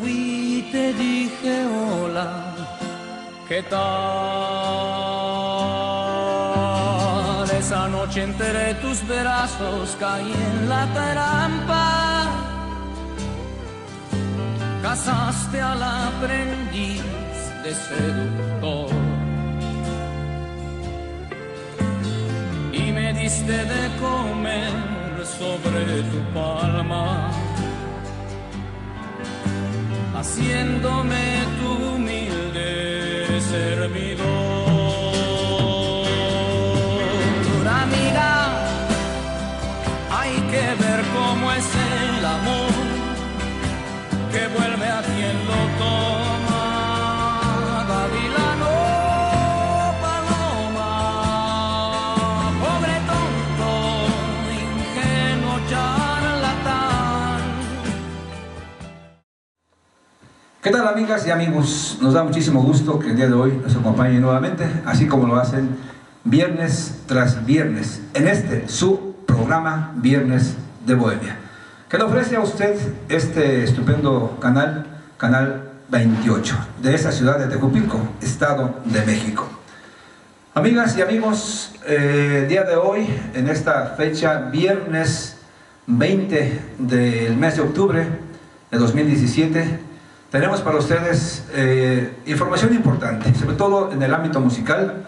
fui y te dije hola, ¿qué tal? Esa noche enteré tus brazos, caí en la trampa. Casaste al aprendiz de seductor. Y me diste de comer sobre tu palma haciéndome tu humilde servidor. ¿Qué tal amigas y amigos? Nos da muchísimo gusto que el día de hoy nos acompañen nuevamente, así como lo hacen viernes tras viernes, en este su programa Viernes de Bohemia, que le ofrece a usted este estupendo canal, Canal 28, de esa ciudad de Tejupilco, Estado de México. Amigas y amigos, eh, el día de hoy, en esta fecha, viernes 20 del mes de octubre de 2017, tenemos para ustedes eh, información importante, sobre todo en el ámbito musical.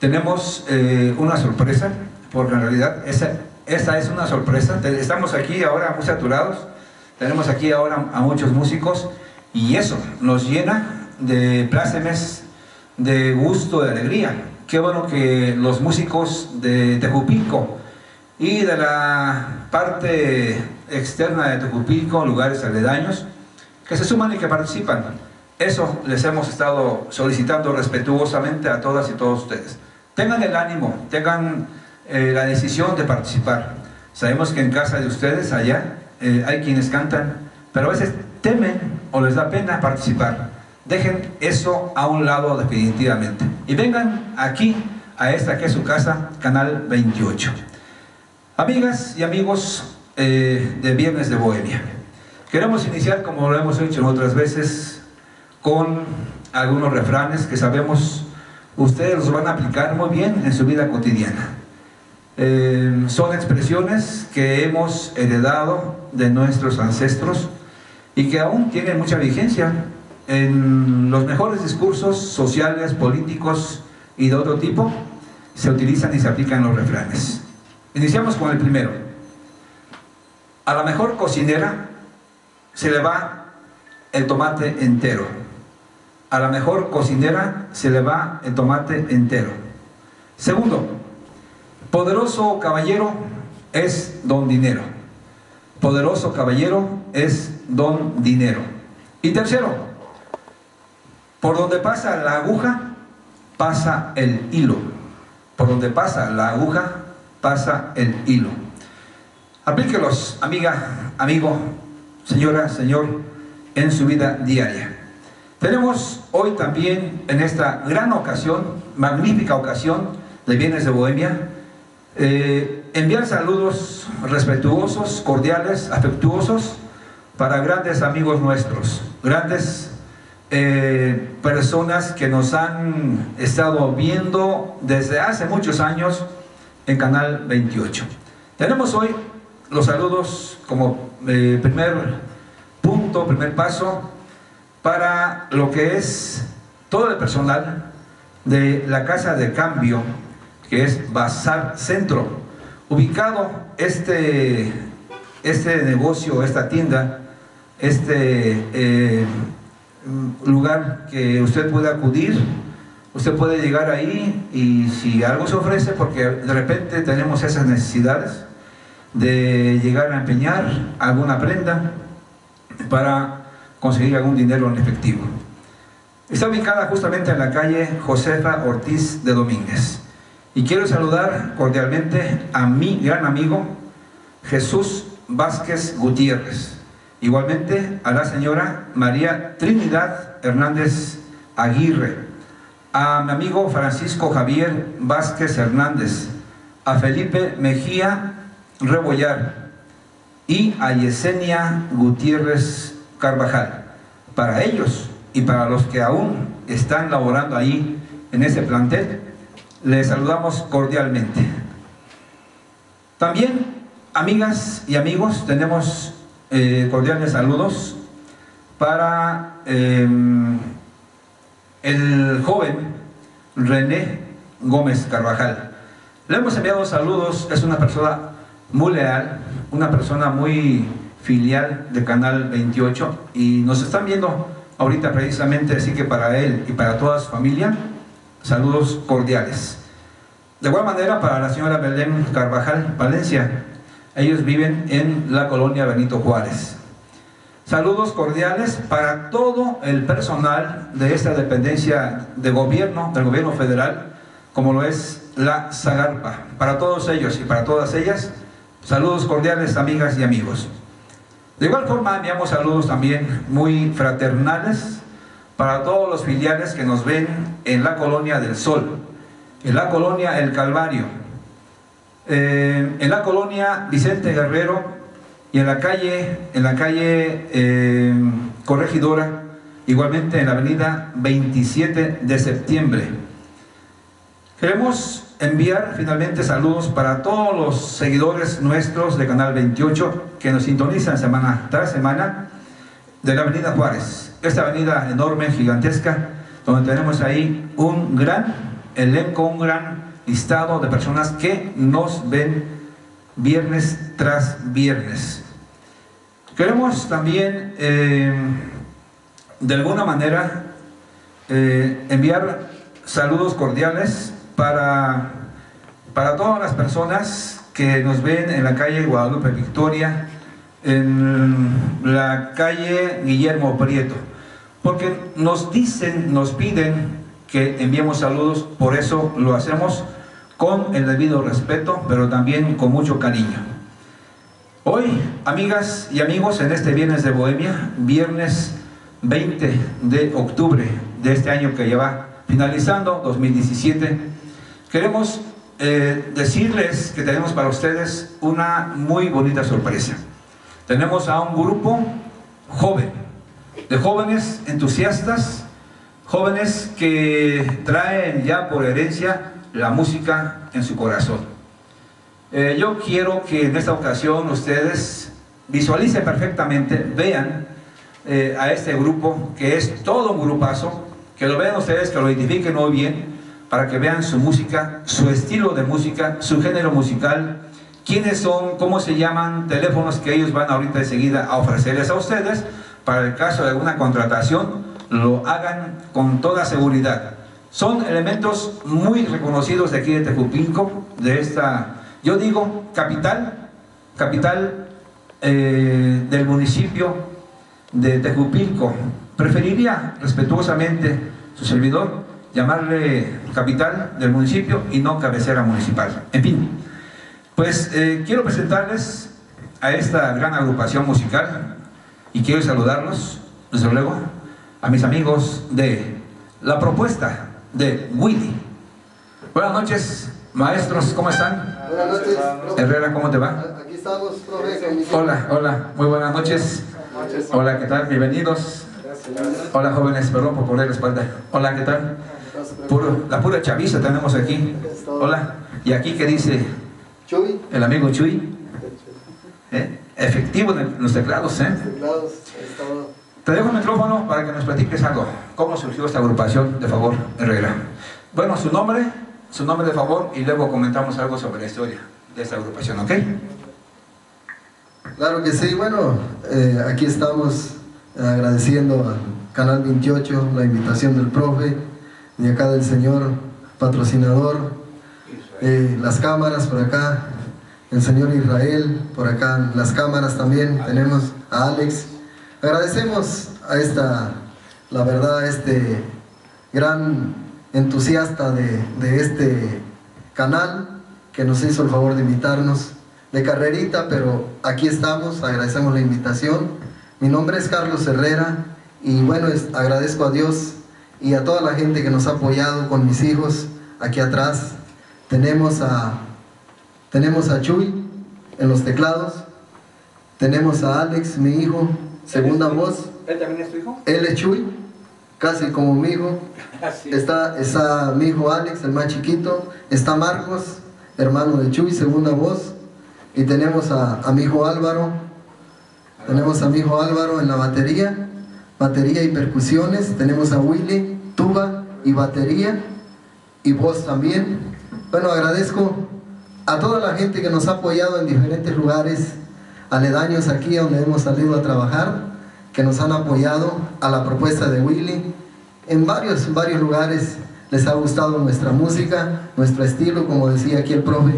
Tenemos eh, una sorpresa, porque en realidad esa, esa es una sorpresa. Estamos aquí ahora muy saturados, tenemos aquí ahora a muchos músicos y eso nos llena de plácemes, de gusto, de alegría. Qué bueno que los músicos de Tejupilco y de la parte externa de Tejupilco, lugares aledaños, que se suman y que participan. Eso les hemos estado solicitando respetuosamente a todas y todos ustedes. Tengan el ánimo, tengan eh, la decisión de participar. Sabemos que en casa de ustedes, allá, eh, hay quienes cantan, pero a veces temen o les da pena participar. Dejen eso a un lado definitivamente. Y vengan aquí, a esta que es su casa, Canal 28. Amigas y amigos eh, de Viernes de Bohemia, queremos iniciar, como lo hemos hecho otras veces, con algunos refranes que sabemos ustedes los van a aplicar muy bien en su vida cotidiana. Eh, son expresiones que hemos heredado de nuestros ancestros y que aún tienen mucha vigencia en los mejores discursos sociales, políticos y de otro tipo, se utilizan y se aplican los refranes. Iniciamos con el primero. A la mejor cocinera se le va el tomate entero. A la mejor cocinera se le va el tomate entero. Segundo, poderoso caballero es don dinero. Poderoso caballero es don dinero. Y tercero, por donde pasa la aguja, pasa el hilo. Por donde pasa la aguja, pasa el hilo. Aplíquelos, amiga, amigo, señora, señor, en su vida diaria. Tenemos hoy también en esta gran ocasión, magnífica ocasión de Bienes de Bohemia, eh, enviar saludos respetuosos, cordiales, afectuosos para grandes amigos nuestros, grandes eh, personas que nos han estado viendo desde hace muchos años en Canal 28. Tenemos hoy los saludos como eh, primer punto, primer paso para lo que es todo el personal de la Casa de Cambio, que es Bazar Centro, ubicado este, este negocio, esta tienda, este eh, lugar que usted puede acudir, usted puede llegar ahí y si algo se ofrece, porque de repente tenemos esas necesidades de llegar a empeñar alguna prenda para conseguir algún dinero en efectivo. Está ubicada justamente en la calle Josefa Ortiz de Domínguez. Y quiero saludar cordialmente a mi gran amigo Jesús Vázquez Gutiérrez. Igualmente a la señora María Trinidad Hernández Aguirre. A mi amigo Francisco Javier Vázquez Hernández. A Felipe Mejía Rebollar. Y a Yesenia Gutiérrez Carvajal. para ellos y para los que aún están laborando ahí en ese plantel, les saludamos cordialmente. También, amigas y amigos, tenemos eh, cordiales saludos para em, el joven René Gómez Carvajal. Le hemos enviado saludos, es una persona muy leal, una persona muy filial de Canal 28 y nos están viendo ahorita precisamente, así que para él y para toda su familia, saludos cordiales. De igual manera para la señora Belén Carvajal Valencia, ellos viven en la colonia Benito Juárez. Saludos cordiales para todo el personal de esta dependencia de gobierno, del gobierno federal, como lo es la Zagarpa. Para todos ellos y para todas ellas, saludos cordiales, amigas y amigos. De igual forma, enviamos saludos también muy fraternales para todos los filiales que nos ven en la Colonia del Sol, en la Colonia El Calvario, eh, en la Colonia Vicente Guerrero y en la calle, en la calle eh, Corregidora, igualmente en la avenida 27 de septiembre. Queremos enviar finalmente saludos para todos los seguidores nuestros de Canal 28 que nos sintonizan semana tras semana de la Avenida Juárez. Esta avenida enorme, gigantesca, donde tenemos ahí un gran elenco, un gran listado de personas que nos ven viernes tras viernes. Queremos también, eh, de alguna manera, eh, enviar saludos cordiales para, para todas las personas que nos ven en la calle Guadalupe Victoria, en la calle Guillermo Prieto, porque nos dicen, nos piden que enviemos saludos, por eso lo hacemos con el debido respeto, pero también con mucho cariño. Hoy, amigas y amigos, en este Viernes de Bohemia, viernes 20 de octubre de este año que ya va finalizando, 2017, Queremos eh, decirles que tenemos para ustedes una muy bonita sorpresa. Tenemos a un grupo joven, de jóvenes entusiastas, jóvenes que traen ya por herencia la música en su corazón. Eh, yo quiero que en esta ocasión ustedes visualicen perfectamente, vean eh, a este grupo, que es todo un grupazo, que lo vean ustedes, que lo identifiquen muy bien, para que vean su música, su estilo de música, su género musical, quiénes son, cómo se llaman, teléfonos que ellos van ahorita de seguida a ofrecerles a ustedes, para el caso de alguna contratación, lo hagan con toda seguridad. Son elementos muy reconocidos de aquí de Tejupilco, de esta, yo digo, capital, capital eh, del municipio de Tejupilco. Preferiría respetuosamente su servidor llamarle capital del municipio y no cabecera municipal. En fin, pues eh, quiero presentarles a esta gran agrupación musical y quiero saludarlos, desde luego, a mis amigos de La Propuesta de Willy. Buenas noches, maestros, ¿cómo están? Buenas noches. Herrera, ¿cómo te va? Aquí estamos, profe. Hola, hola, muy buenas noches. Hola, ¿qué tal? Bienvenidos. Hola, jóvenes, perdón por poner la espalda. Hola, ¿qué tal? La pura chaviza tenemos aquí. Hola. ¿Y aquí qué dice? Chuy. El amigo Chuy. ¿Eh? Efectivo en los teclados, ¿eh? Te dejo el micrófono para que nos platiques algo. ¿Cómo surgió esta agrupación, de favor, Herrera? Bueno, su nombre, su nombre de favor, y luego comentamos algo sobre la historia de esta agrupación, ¿ok? Claro que sí, bueno, eh, aquí estamos agradeciendo al Canal 28 la invitación del profe de acá del señor patrocinador, eh, las cámaras por acá, el señor Israel, por acá las cámaras también, tenemos a Alex. Agradecemos a esta, la verdad, a este gran entusiasta de, de este canal que nos hizo el favor de invitarnos de carrerita, pero aquí estamos, agradecemos la invitación. Mi nombre es Carlos Herrera y bueno, agradezco a Dios y a toda la gente que nos ha apoyado con mis hijos. Aquí atrás tenemos a, tenemos a Chuy en los teclados, tenemos a Alex, mi hijo, segunda voz. ¿Él también es tu hijo? Él es Chuy, casi como mi hijo. Está, está mi hijo Alex, el más chiquito. Está Marcos, hermano de Chuy, segunda voz. Y tenemos a, a mi hijo Álvaro. Tenemos a mi hijo Álvaro en la batería, batería y percusiones. Tenemos a Willy, tuba y batería y voz también. Bueno, agradezco a toda la gente que nos ha apoyado en diferentes lugares aledaños aquí donde hemos salido a trabajar, que nos han apoyado a la propuesta de Willy. En varios, varios lugares les ha gustado nuestra música, nuestro estilo, como decía aquí el profe.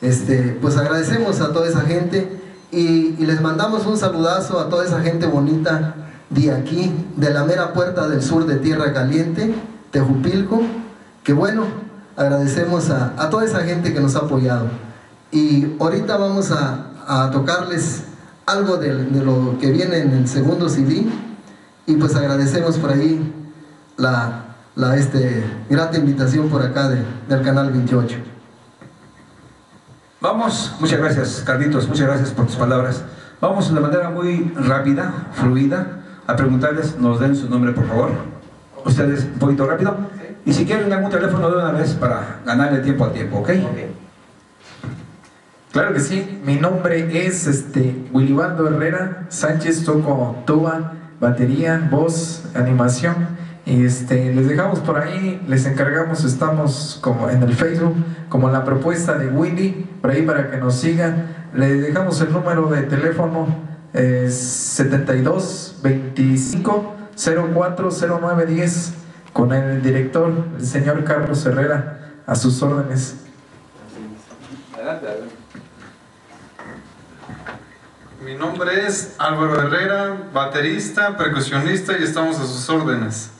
Este, pues agradecemos a toda esa gente y, y les mandamos un saludazo a toda esa gente bonita de aquí, de la mera puerta del sur de Tierra Caliente, Tejupilco, que bueno, agradecemos a, a toda esa gente que nos ha apoyado. Y ahorita vamos a, a tocarles algo de, de, lo que viene en el segundo CD y pues agradecemos por ahí la, la este, grata invitación por acá de, del canal 28. Vamos, muchas gracias Carlitos, muchas gracias por tus palabras. Vamos de manera muy rápida, fluida, a preguntarles, nos den su nombre por favor. Ustedes un poquito rápido. Y si quieren algún teléfono de una vez para ganarle tiempo al tiempo, ¿ok? okay. Claro que sí, mi nombre es este, Willibaldo Herrera Sánchez, toco tuba, batería, voz, animación. Y este, les dejamos por ahí, les encargamos, estamos como en el Facebook, como la propuesta de Willy, por ahí para que nos sigan. Les dejamos el número de teléfono eh, 72 25 04 09 10 con el director, el señor Carlos Herrera, a sus órdenes. Mi nombre es Álvaro Herrera, baterista, percusionista y estamos a sus órdenes.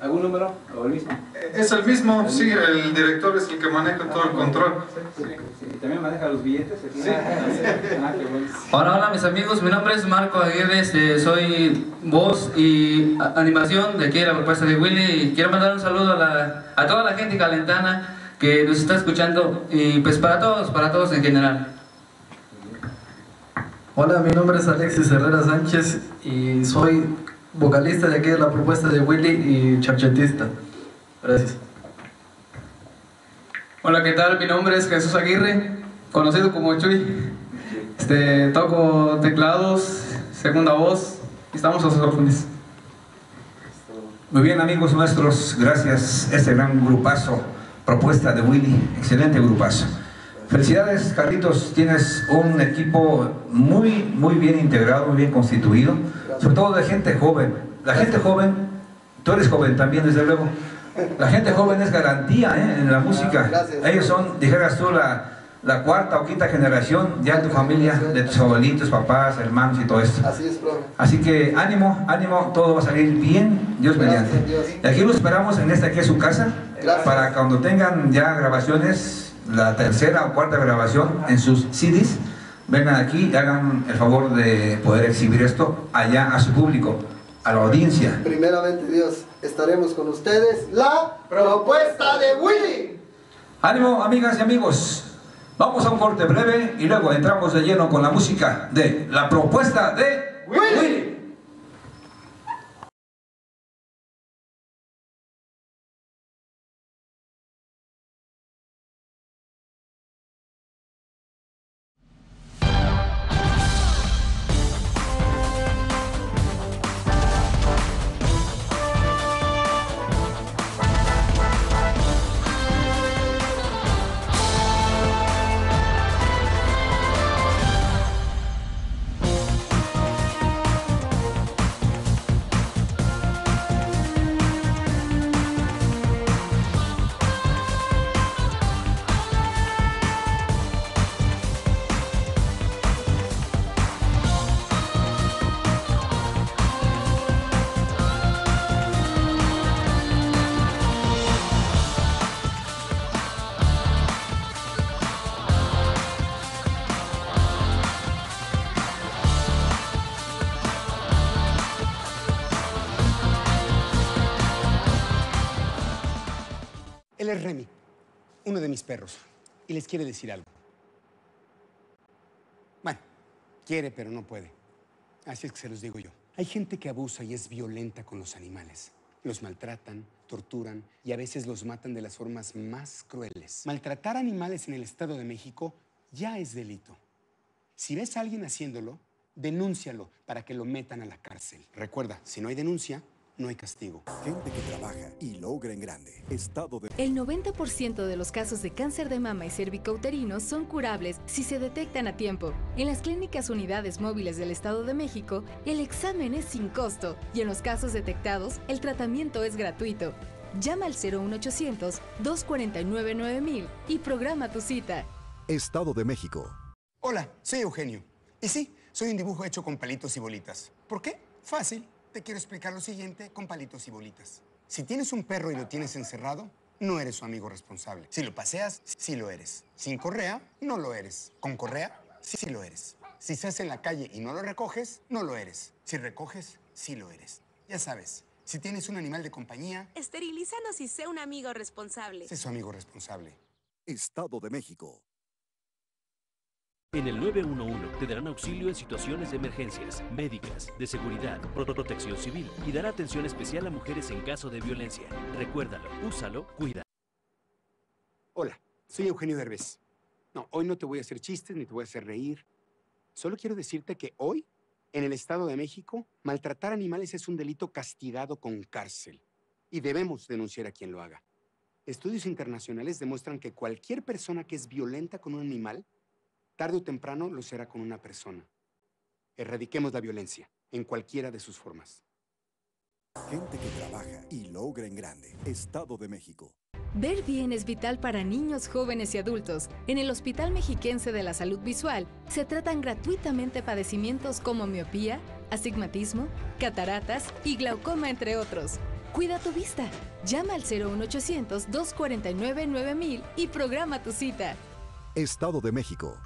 ¿Algún número o el mismo? Es el mismo, sí, el director es el que maneja todo el control. Sí, sí. ¿También maneja los billetes? Sí. Ah, qué bueno. Hola, hola mis amigos, mi nombre es Marco Aguirre, este, soy voz y animación de aquí de la propuesta de Willy y quiero mandar un saludo a, la, a toda la gente calentana que nos está escuchando y pues para todos, para todos en general. Hola, mi nombre es Alexis Herrera Sánchez y soy vocalista de aquí de la propuesta de Willy y charchetista. Gracias. Hola, ¿qué tal? Mi nombre es Jesús Aguirre, conocido como Chuy. Este, toco teclados, segunda voz, estamos a sus órdenes. Muy bien, amigos nuestros, gracias este gran grupazo, propuesta de Willy, excelente grupazo. Felicidades, Carlitos, tienes un equipo muy, muy bien integrado, muy bien constituido, sobre todo de gente joven. La gente joven, tú eres joven también, desde luego. La gente joven es garantía ¿eh? en la música. Ellos son, dijeras tú, la, la cuarta o quinta generación ya en tu familia, de tus abuelitos, papás, hermanos y todo esto. Así es, profe. Así que ánimo, ánimo, todo va a salir bien, Dios mediante. Dios. Y aquí lo esperamos en esta que es su casa, Gracias. para cuando tengan ya grabaciones, la tercera o cuarta grabación en sus CDs, vengan aquí y hagan el favor de poder exhibir esto allá a su público, a la audiencia. Primeramente, Dios, estaremos con ustedes. La propuesta de Willy. Ánimo, amigas y amigos. Vamos a un corte breve y luego entramos de lleno con la música de la propuesta de Willy. Willy. Uno de mis perros, y les quiere decir algo. Bueno, quiere, pero no puede. Así es que se los digo yo. Hay gente que abusa y es violenta con los animales. Los maltratan, torturan y a veces los matan de las formas más crueles. Maltratar animales en el Estado de México ya es delito. Si ves a alguien haciéndolo, denúncialo para que lo metan a la cárcel. Recuerda, si no hay denuncia, no hay castigo. Gente que trabaja y logra en grande. Estado de El 90% de los casos de cáncer de mama y cervicouterino son curables si se detectan a tiempo. En las clínicas unidades móviles del Estado de México, el examen es sin costo y en los casos detectados, el tratamiento es gratuito. Llama al 01800 249 9000 y programa tu cita. Estado de México. Hola, soy Eugenio. Y sí, soy un dibujo hecho con palitos y bolitas. ¿Por qué? Fácil. Te quiero explicar lo siguiente con palitos y bolitas. Si tienes un perro y lo tienes encerrado, no eres su amigo responsable. Si lo paseas, sí lo eres. Sin correa, no lo eres. Con correa, sí, sí lo eres. Si estás en la calle y no lo recoges, no lo eres. Si recoges, sí lo eres. Ya sabes, si tienes un animal de compañía, Esterilízanos y sé un amigo responsable. sé su amigo responsable. Estado de México. En el 911 te darán auxilio en situaciones de emergencias, médicas, de seguridad, pro- protección civil y dará atención especial a mujeres en caso de violencia. Recuérdalo, úsalo, cuida. Hola, soy Eugenio Derbez. No, hoy no te voy a hacer chistes ni te voy a hacer reír. Solo quiero decirte que hoy, en el Estado de México, maltratar animales es un delito castigado con cárcel. Y debemos denunciar a quien lo haga. Estudios internacionales demuestran que cualquier persona que es violenta con un animal, tarde o temprano lo será con una persona. Erradiquemos la violencia, en cualquiera de sus formas. Gente que trabaja y logra en grande. Estado de México. Ver bien es vital para niños, jóvenes y adultos. En el Hospital Mexiquense de la Salud Visual se tratan gratuitamente padecimientos como miopía, astigmatismo, cataratas y glaucoma, entre otros. Cuida tu vista. Llama al 01800 249 9000 y programa tu cita. Estado de México.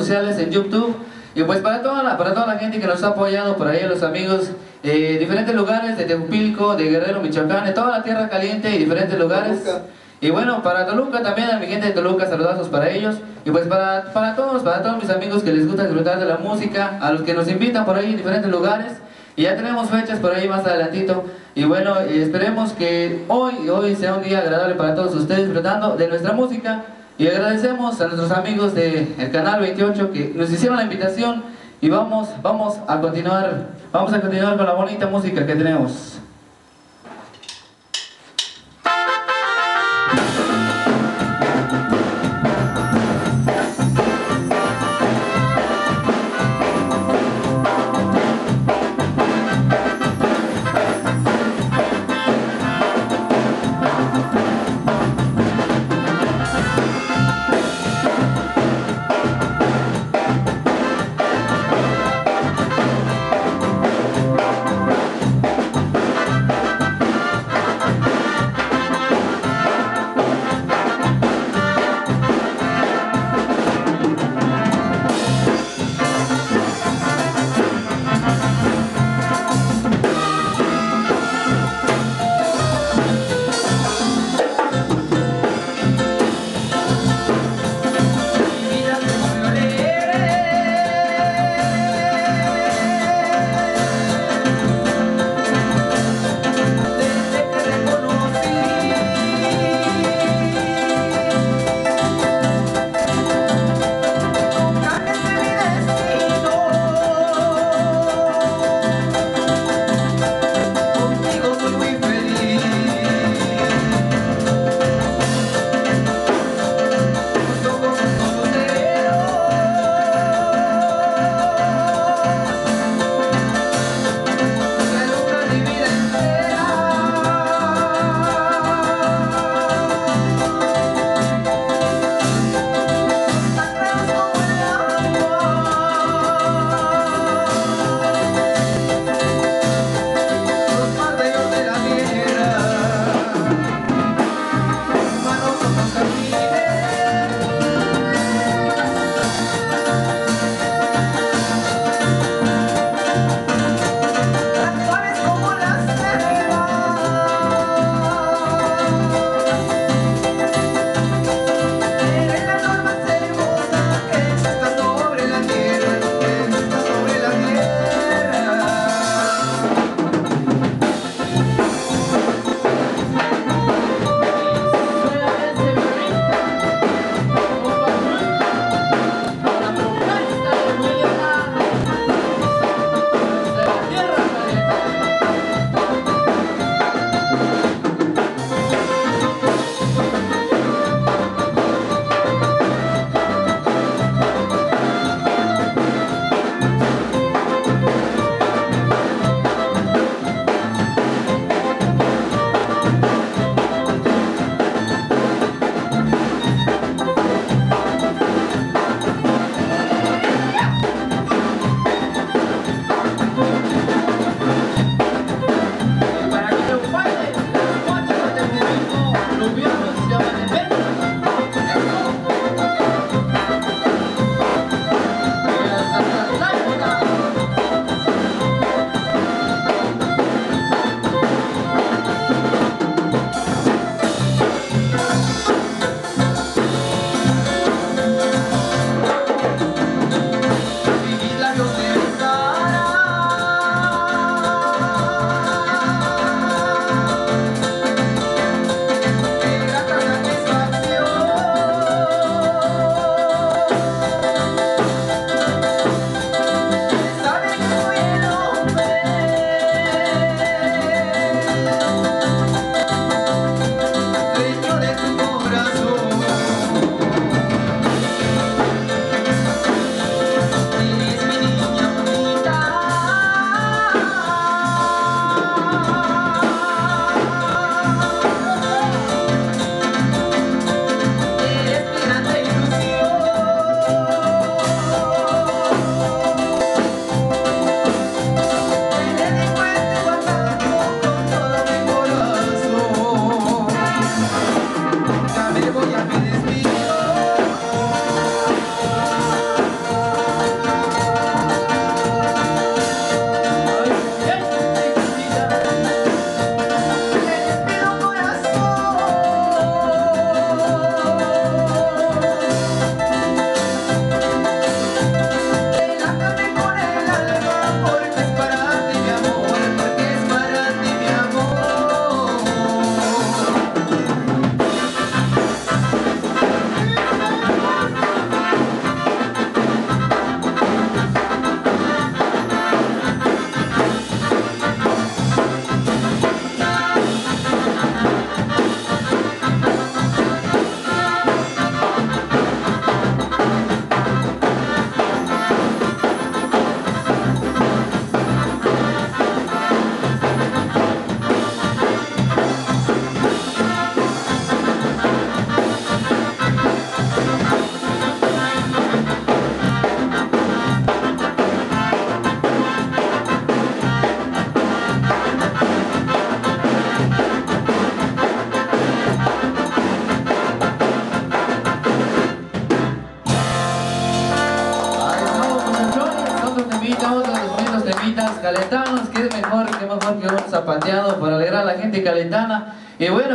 Sociales, en YouTube. Y pues para toda la, para toda la gente que nos ha apoyado, por ahí los amigos, eh, diferentes lugares de Tejupilco, de Guerrero, Michoacán, de toda la tierra caliente y diferentes lugares. Y bueno, para Toluca también, a mi gente de Toluca, saludazos para ellos. Y pues para, para todos, para todos mis amigos que les gusta disfrutar de la música, a los que nos invitan por ahí en diferentes lugares. Y ya tenemos fechas por ahí más adelantito. Y bueno, y esperemos que hoy, hoy sea un día agradable para todos ustedes disfrutando de nuestra música. Y agradecemos a nuestros amigos del canal 28 que nos hicieron la invitación. Y vamos, vamos a continuar, vamos a continuar con la bonita música que tenemos.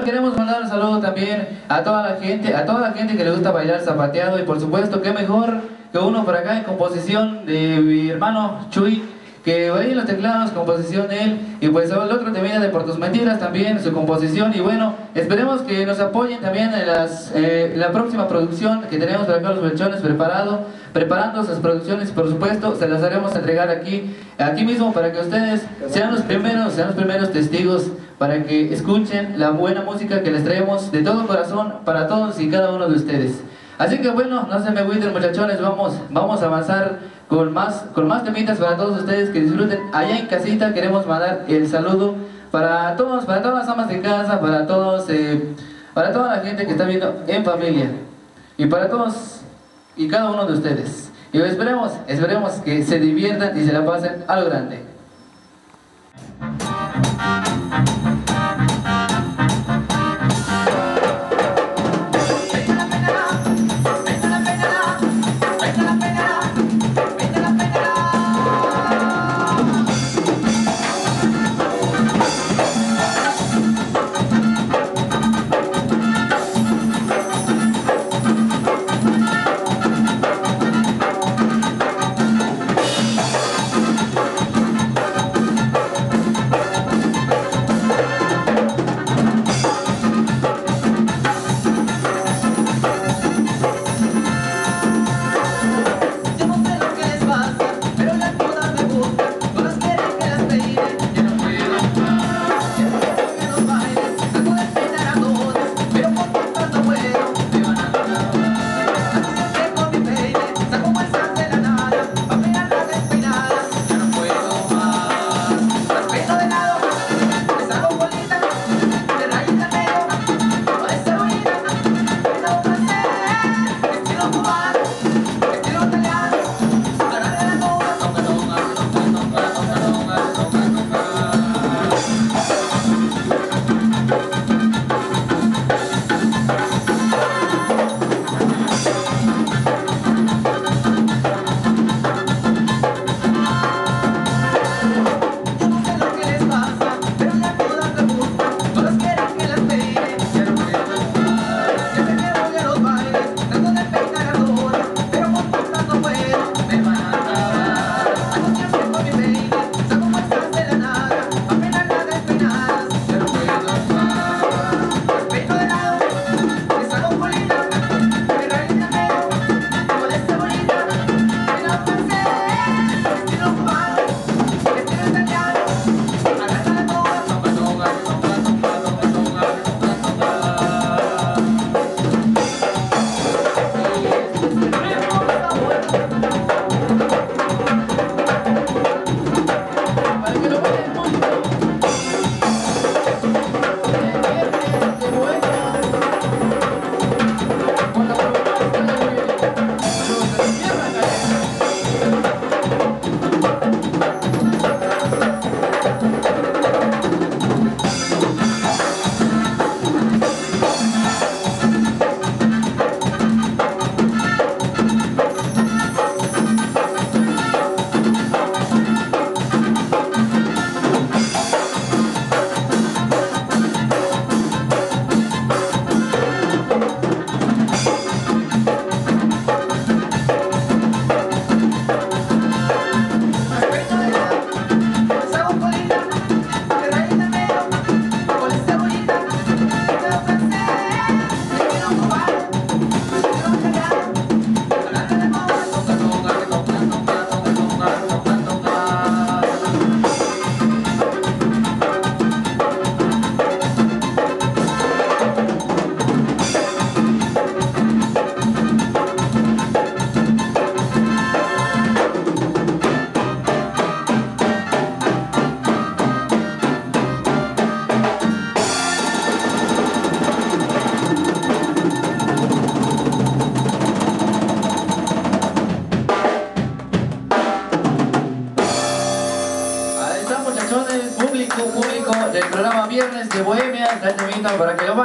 Queremos mandar un saludo también a toda la gente, a toda la gente que le gusta bailar zapateado y por supuesto, qué mejor que uno por acá en composición de mi hermano Chuy, que ahí los teclados, composición de él, y pues el otro también de Tus Mentiras también, su composición, y bueno, esperemos que nos apoyen también en las, eh, la próxima producción que tenemos para acá los Belchones preparado, preparando sus producciones, por supuesto, se las haremos entregar aquí, aquí mismo para que ustedes sean los primeros, sean los primeros testigos para que escuchen la buena música que les traemos de todo corazón para todos y cada uno de ustedes. Así que bueno, no se me agüiten muchachones, vamos, vamos a avanzar con más, con más temitas para todos ustedes que disfruten. Allá en casita queremos mandar el saludo para todos, para todas las amas de casa, para todos, eh, para toda la gente que está viendo en familia. Y para todos y cada uno de ustedes. Y esperemos, esperemos que se diviertan y se la pasen a lo grande.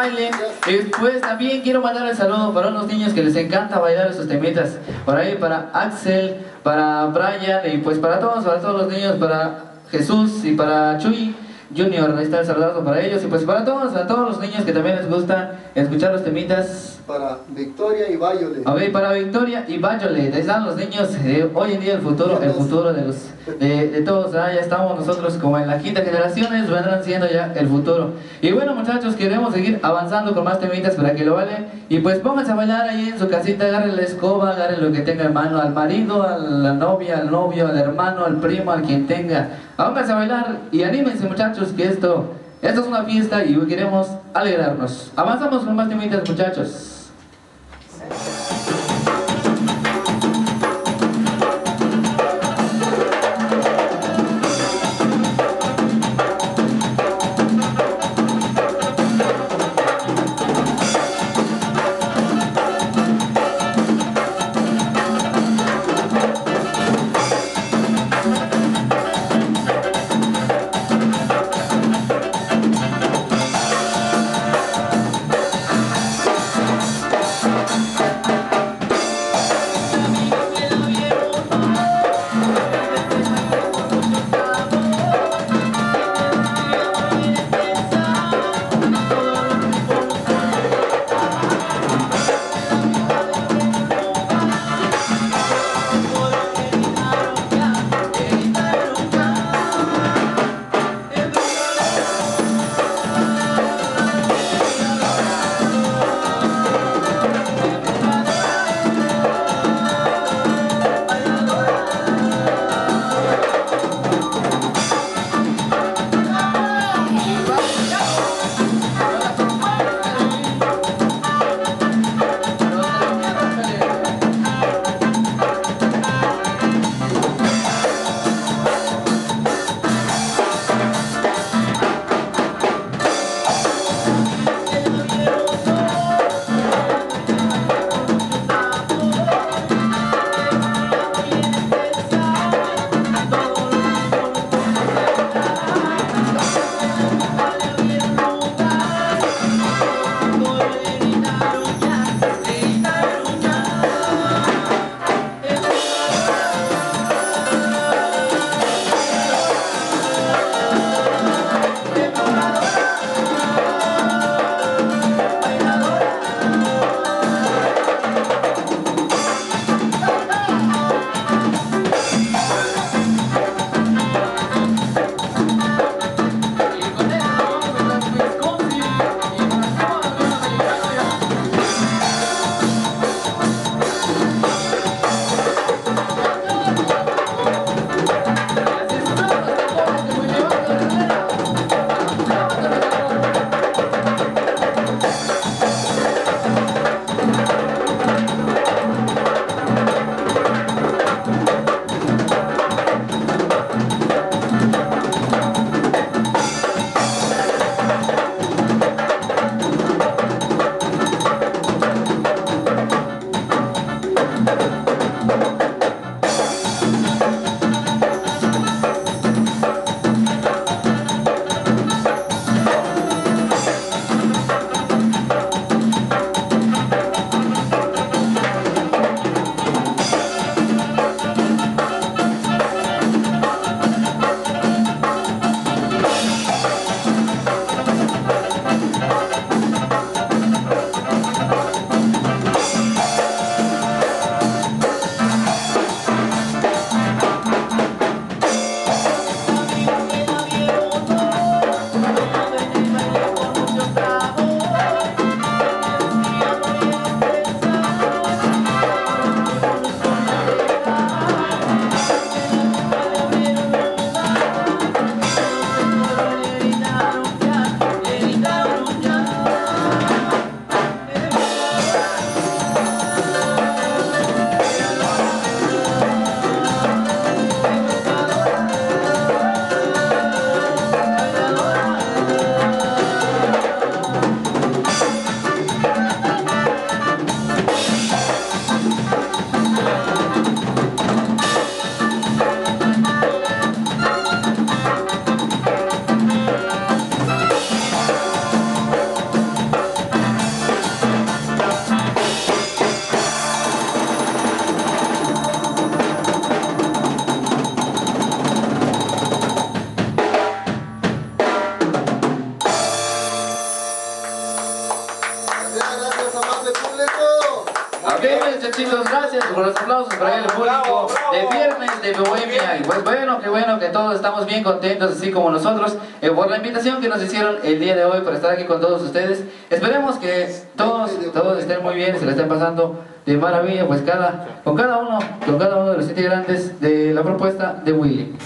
Bailen. Después también quiero mandar el saludo para unos niños que les encanta bailar esos temitas. Por ahí para Axel, para Brian y pues para todos, para todos los niños, para Jesús y para Chuy Junior. Ahí está el saludazo para ellos y pues para todos, a todos los niños que también les gusta escuchar los temitas. Para Victoria y Violet. A ver, para Victoria y Violet, están los niños, eh, hoy en día el futuro, el futuro de los de, de todos, ¿ah? ya estamos nosotros como en la quinta generaciones, vendrán siendo ya el futuro. Y bueno muchachos, queremos seguir avanzando con más temitas para que lo valen. Y pues pónganse a bailar ahí en su casita, agarren la escoba, agarren lo que tenga en mano, al marido, a la novia, al novio, al hermano, al primo, al quien tenga. Pónganse a bailar y anímense muchachos que esto, esto es una fiesta y hoy queremos alegrarnos. Avanzamos con más temitas muchachos. Estamos bien contentos, así como nosotros, eh, por la invitación que nos hicieron el día de hoy para estar aquí con todos ustedes. Esperemos que todos, todos estén muy bien, se la estén pasando de maravilla, pues cada, con cada uno, con cada uno de los integrantes de la propuesta de Willy.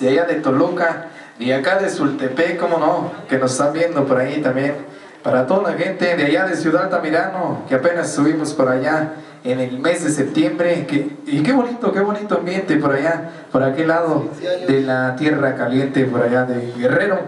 De allá de Toluca y acá de Sultepec, cómo no, que nos están viendo por ahí también. Para toda la gente de allá de Ciudad Tamirano, que apenas subimos por allá en el mes de septiembre. que- y qué bonito, qué bonito ambiente por allá, por aquel lado de la tierra caliente, por allá de Guerrero.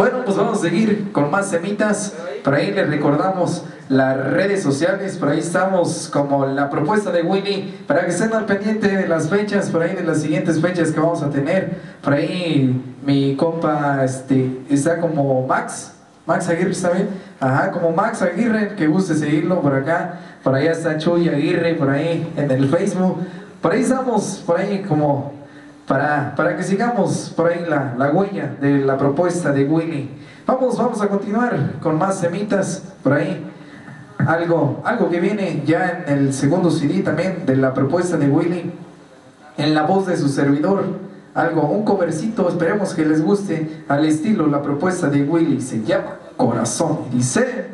Bueno, pues vamos a seguir con más semitas. Por ahí les recordamos las redes sociales. Por ahí estamos como la propuesta de Willy. Para que estén al pendiente de las fechas, por ahí de las siguientes fechas que vamos a tener. Por ahí mi compa este, está como Max. Max Aguirre, ¿está bien? Ajá, como Max Aguirre, que guste seguirlo por acá. Por allá está Chuy Aguirre, por ahí en el Facebook. Por ahí estamos, por ahí como para, para que sigamos por ahí la, la huella de la propuesta de Willy. Vamos, vamos a continuar con más semitas por ahí. Algo, algo que viene ya en el segundo CD también de la propuesta de Willy, en la voz de su servidor. Algo, un covercito, esperemos que les guste al estilo la propuesta de Willy. Se llama Corazón. Dice.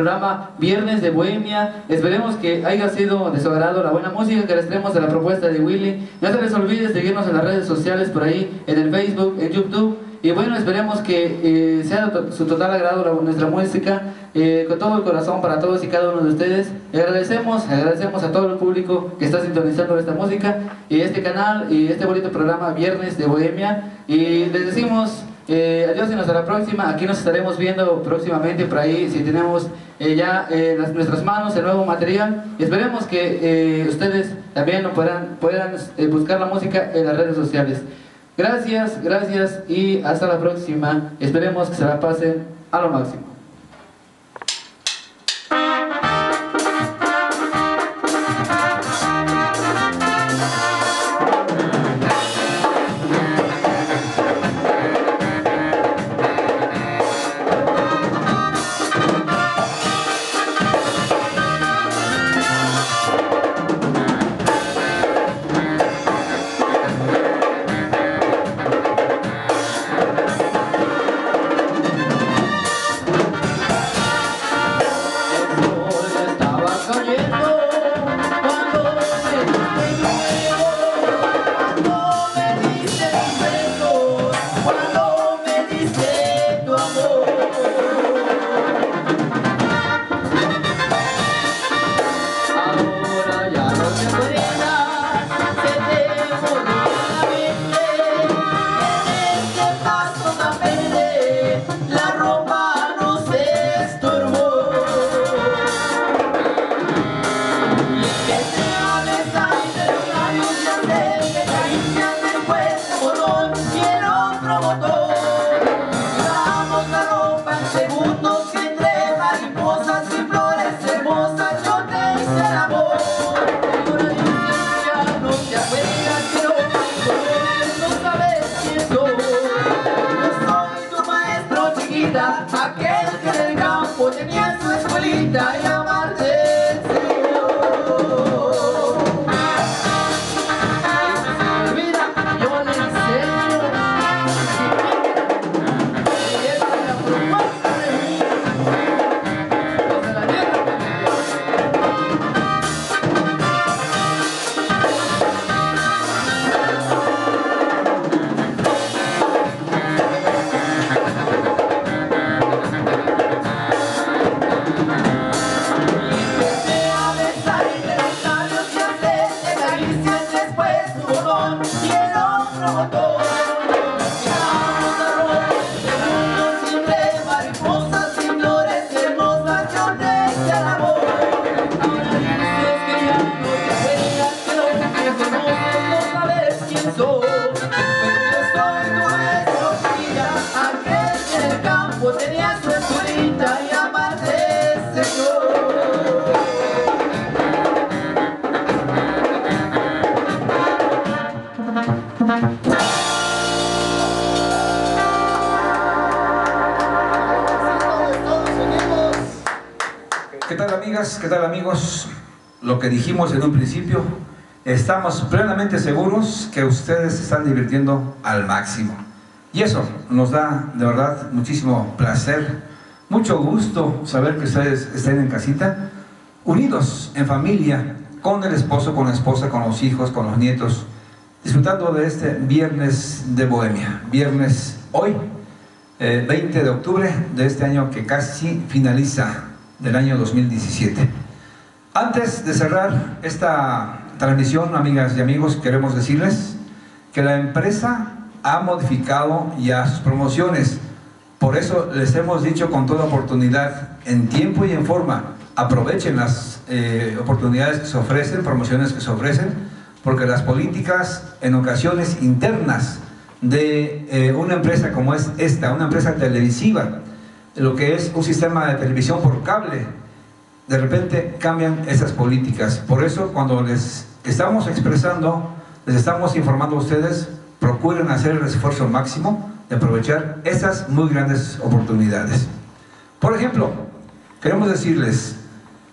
Programa Viernes de Bohemia. Esperemos que haya sido de su agrado la buena música que les traemos de la propuesta de Willy. No se les olvide seguirnos en las redes sociales por ahí, en el Facebook, en YouTube. Y bueno, esperemos que eh, sea de su total agrado nuestra música, eh, con todo el corazón para todos y cada uno de ustedes. Agradecemos, agradecemos a todo el público que está sintonizando esta música y este canal y este bonito programa Viernes de Bohemia. Y les decimos eh, adiós y hasta la próxima. Aquí nos estaremos viendo próximamente por ahí si tenemos eh, ya las- nuestras manos el nuevo material. Y esperemos que eh, ustedes también lo puedan, puedan eh, buscar la música en las redes sociales. Gracias, gracias y hasta la próxima. Esperemos que se la pasen a lo máximo. ¿Qué tal amigas? ¿Qué tal amigos? Lo que dijimos en un principio, estamos plenamente seguros que ustedes se están divirtiendo al máximo. Y eso nos da de verdad muchísimo placer, mucho gusto saber que ustedes estén en casita, unidos en familia, con el esposo, con la esposa, con los hijos, con los nietos, disfrutando de este viernes de Bohemia. Viernes hoy, eh, 20 de octubre de este año que casi finaliza del año 2017. Antes de cerrar esta transmisión, amigas y amigos, queremos decirles que la empresa ha modificado ya sus promociones. Por eso les hemos dicho con toda oportunidad, en tiempo y en forma, aprovechen las eh, oportunidades que se ofrecen, promociones que se ofrecen, porque las políticas en ocasiones internas de eh, una empresa como es esta, una empresa televisiva, lo que es un sistema de televisión por cable, de repente cambian esas políticas. Por eso cuando les estamos expresando, les estamos informando a ustedes, procuren hacer el esfuerzo máximo de aprovechar esas muy grandes oportunidades. Por ejemplo, queremos decirles,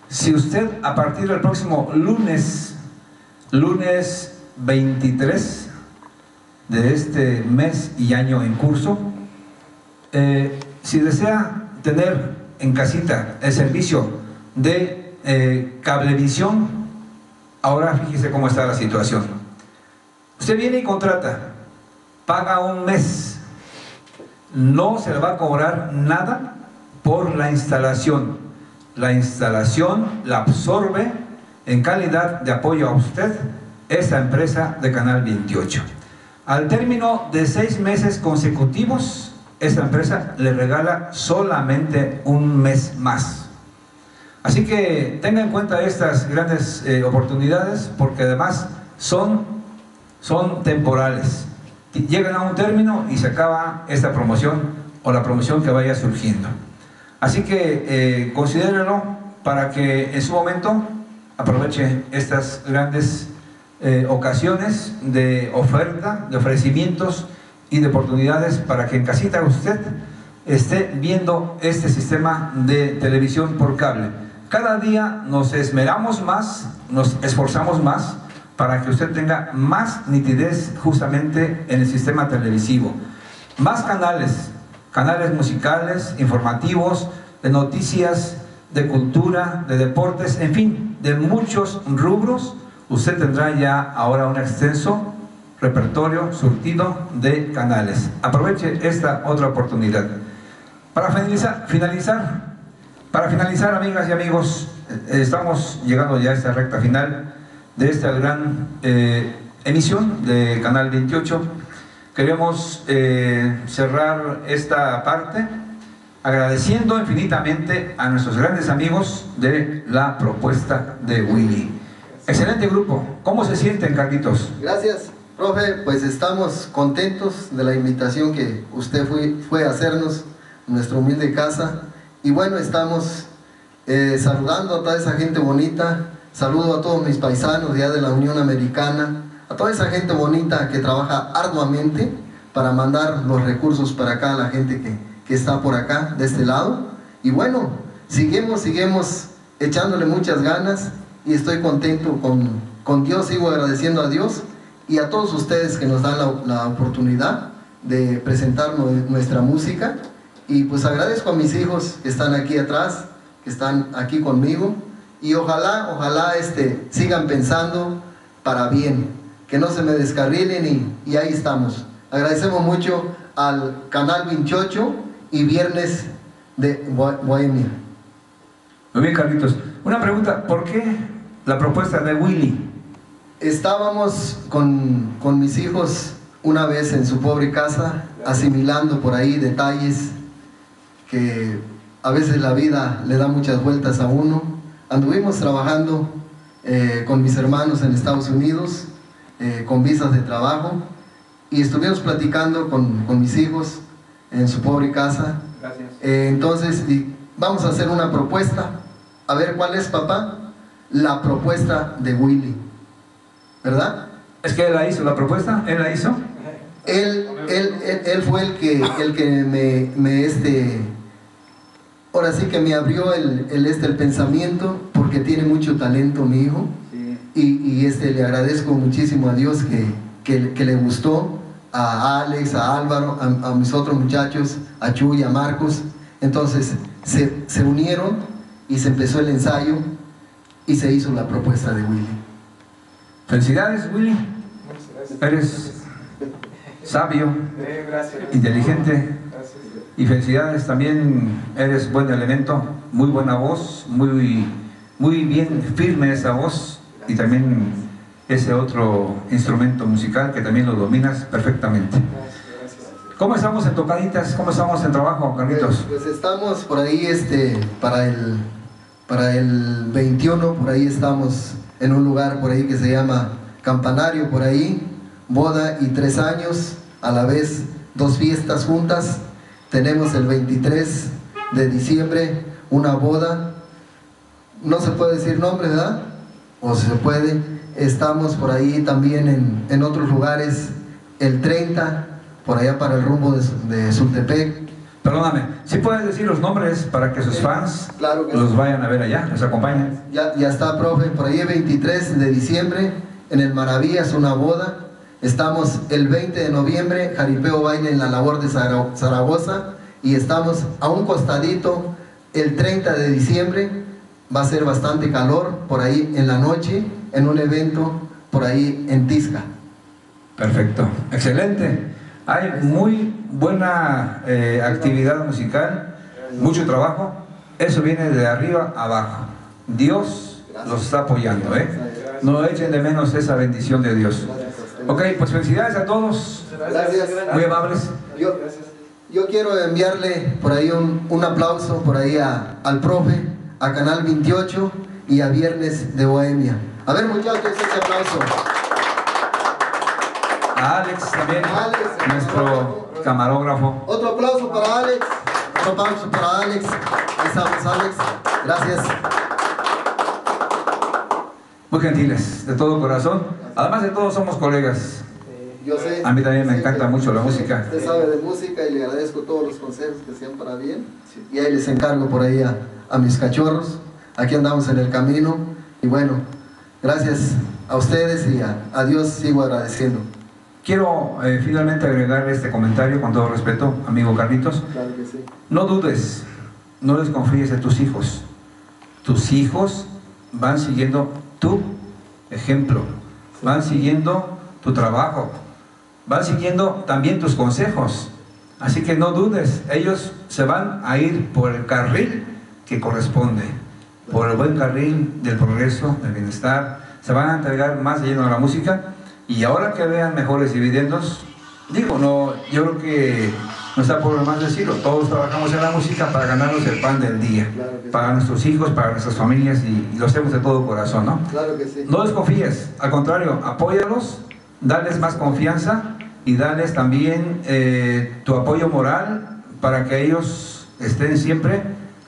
si usted a partir del próximo lunes, lunes 23 de este mes y año en curso, eh, si desea tener en casita el servicio de eh, cablevisión, ahora fíjese cómo está la situación. Usted viene y contrata, paga un mes, no se le va a cobrar nada por la instalación. La instalación la absorbe en calidad de apoyo a usted esta empresa de Canal 28. Al término de seis meses consecutivos, esta empresa le regala solamente un mes más. Así que tenga en cuenta estas grandes eh, oportunidades porque además son, son temporales. Llegan a un término y se acaba esta promoción o la promoción que vaya surgiendo. Así que eh, considérelo para que en su momento aproveche estas grandes eh, ocasiones de oferta, de ofrecimientos y de oportunidades para que en casita usted esté viendo este sistema de televisión por cable. Cada día nos esmeramos más, nos esforzamos más para que usted tenga más nitidez justamente en el sistema televisivo. Más canales, canales musicales, informativos, de noticias, de cultura, de deportes, en fin, de muchos rubros. Usted tendrá ya ahora un extenso repertorio surtido de canales. Aproveche esta otra oportunidad. Para finalizar, finalizar para finalizar, amigas y amigos, eh, estamos llegando ya a esta recta final de esta gran eh, emisión de Canal 28. Queremos eh, cerrar esta parte agradeciendo infinitamente a nuestros grandes amigos de la propuesta de Willy. Excelente grupo. ¿Cómo se sienten, Carlitos? Gracias, profe. Pues estamos contentos de la invitación que usted fue, fue a hacernos en nuestra humilde casa. Y bueno, estamos eh, saludando a toda esa gente bonita. Saludo a todos mis paisanos ya de la Unión Americana, a toda esa gente bonita que trabaja arduamente para mandar los recursos para acá a la gente que, que está por acá, de este lado. Y bueno, seguimos, seguimos echándole muchas ganas y estoy contento con, con Dios, sigo agradeciendo a Dios y a todos ustedes que nos dan la, oportunidad de presentar nue- nuestra música. Y pues agradezco a mis hijos que están aquí atrás, que están aquí conmigo. Y ojalá, ojalá este, sigan pensando para bien, que no se me descarrilen y, y ahí estamos. Agradecemos mucho al Canal 28 y Viernes de Bo- Bohemia. Muy bien, Carlitos. Una pregunta, ¿por qué la propuesta de Willy? Estábamos con, con mis hijos una vez en su pobre casa, asimilando por ahí detalles que a veces la vida le da muchas vueltas a uno. Anduvimos trabajando eh, con mis hermanos en Estados Unidos, eh, con visas de trabajo, y estuvimos platicando con, con mis hijos en su pobre casa. Gracias. Eh, entonces, di- vamos a hacer una propuesta. A ver, ¿cuál es, papá? La propuesta de Willy. ¿Verdad? Es que él la hizo, la propuesta, él la hizo. Él, él, él, él fue el que, el que me, me, este, ahora sí que me abrió el, el, este, el pensamiento, porque tiene mucho talento mi hijo. Y, y, este, le agradezco muchísimo a Dios que, que, que le gustó a Alex, a Álvaro, a, a mis otros muchachos, a Chuy, a Marcos. Entonces se, se unieron y se empezó el ensayo y se hizo la propuesta de Willy. Felicidades, Willy. Eres sabio, inteligente. Y felicidades, también eres buen elemento, muy buena voz, muy, muy bien firme esa voz y también ese otro instrumento musical que también lo dominas perfectamente. ¿Cómo estamos en tocaditas? ¿Cómo estamos en trabajo, Carlitos? Pues estamos por ahí este, para, el, para el 21, por ahí estamos en un lugar por ahí que se llama Campanario, por ahí, boda y tres años, a la vez dos fiestas juntas. Tenemos el 23 de diciembre una boda, no se puede decir nombre, ¿verdad? O se puede. Estamos por ahí también en, en otros lugares el 30, por allá para el rumbo de, de Sultepec. Perdóname, ¿sí puedes decir los nombres para que sus fans Claro que los sí. vayan a ver allá, los acompañen? Ya, ya está, profe, por ahí el 23 de diciembre en el Maravillas una boda. Estamos el 20 de noviembre, Jaripeo Baile en la labor de Zara- Zaragoza. Y estamos a un costadito el 30 de diciembre. Va a ser bastante calor por ahí en la noche, en un evento por ahí en Tisca. Perfecto, excelente. Hay muy buena eh, actividad musical, mucho trabajo. Eso viene de arriba abajo. Dios los está apoyando, ¿eh? No echen de menos esa bendición de Dios. Ok, pues felicidades a todos. Gracias. Muy amables. Yo, yo quiero enviarle por ahí un, un aplauso por ahí a- al profe, a Canal 28 y a Viernes de Bohemia. A ver muchachos, ese aplauso. A Alex también, nuestro camarógrafo. Otro aplauso para Alex. Otro aplauso para Alex. Ahí estamos, Alex. Gracias. Muy gentiles, de todo corazón. Además de todo, somos colegas. Yo sé. A mí también me encanta mucho la música. Usted sabe de música y le agradezco todos los consejos que sean para bien. Y ahí les encargo por ahí a, a mis cachorros. Aquí andamos en el camino. Y bueno, gracias a ustedes y a, a Dios sigo agradeciendo. Quiero eh, finalmente agregarle este comentario con todo respeto, amigo Carlitos. Claro que sí. No dudes, no les confíes de tus hijos. Tus hijos van siguiendo tu ejemplo, van siguiendo tu trabajo, van siguiendo también tus consejos. Así que no dudes, ellos se van a ir por el carril que corresponde, por el buen carril del progreso, del bienestar. Se van a entregar más de lleno a la música y ahora que vean mejores dividendos, digo, no, yo creo que no está por más decirlo, todos trabajamos en la música para ganarnos el pan del día, para nuestros hijos, para nuestras familias y, y lo hacemos de todo corazón, ¿no? Claro que sí. No desconfíes, al contrario, apóyalos, dales más confianza y dales también eh, tu apoyo moral para que ellos estén siempre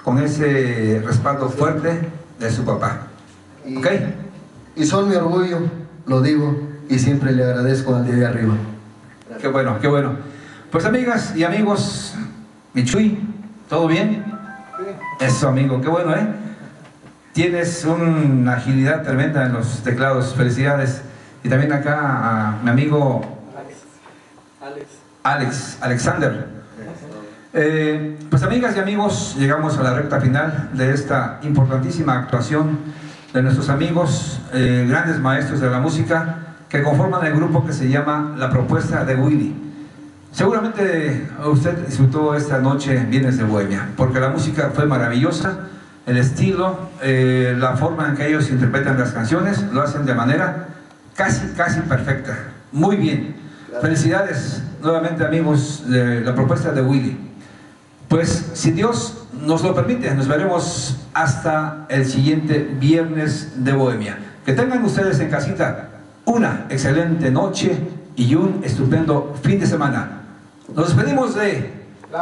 con ese respaldo fuerte de su papá. Y, ¿Ok? y son mi orgullo, lo digo, y siempre le agradezco al de ahí arriba. Qué bueno, qué bueno. Pues amigas y amigos, Michuy, ¿todo bien? Eso, amigo, qué bueno, ¿eh? Tienes una agilidad tremenda en los teclados, felicidades. Y también acá a mi amigo Alex, Alexander. Eh, pues amigas y amigos, llegamos a la recta final de esta importantísima actuación de nuestros amigos, eh, grandes maestros de la música, que conforman el grupo que se llama La Propuesta de Willy. Seguramente usted disfrutó esta noche Vienes de Bohemia, porque la música fue maravillosa, el estilo, eh, la forma en que ellos interpretan las canciones, lo hacen de manera casi, casi perfecta. Muy bien. Felicidades nuevamente amigos de la propuesta de Willy. Pues si Dios nos lo permite, nos veremos hasta el siguiente viernes de Bohemia. Que tengan ustedes en casita una excelente noche y un estupendo fin de semana. Nos despedimos de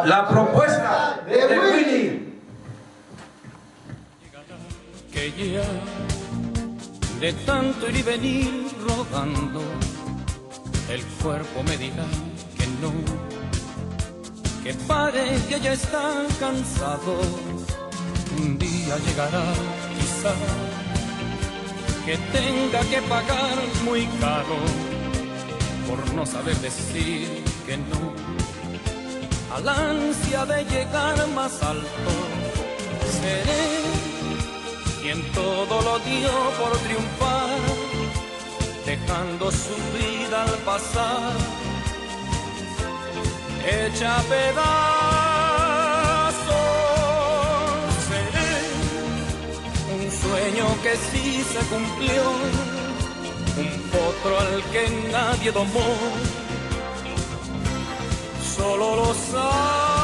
la propuesta de Willy. que ya de tanto ir y venir rodando, el cuerpo me diga que no, que pare que ya está cansado. Un día llegará, quizá, que tenga que pagar muy caro por no saber decir que no. Al ansia de llegar más alto, seré quien todo lo dio por triunfar, dejando su vida al pasar, hecha pedazos. Seré un sueño que sí se cumplió, un potro al que nadie domó, solo lo sabe.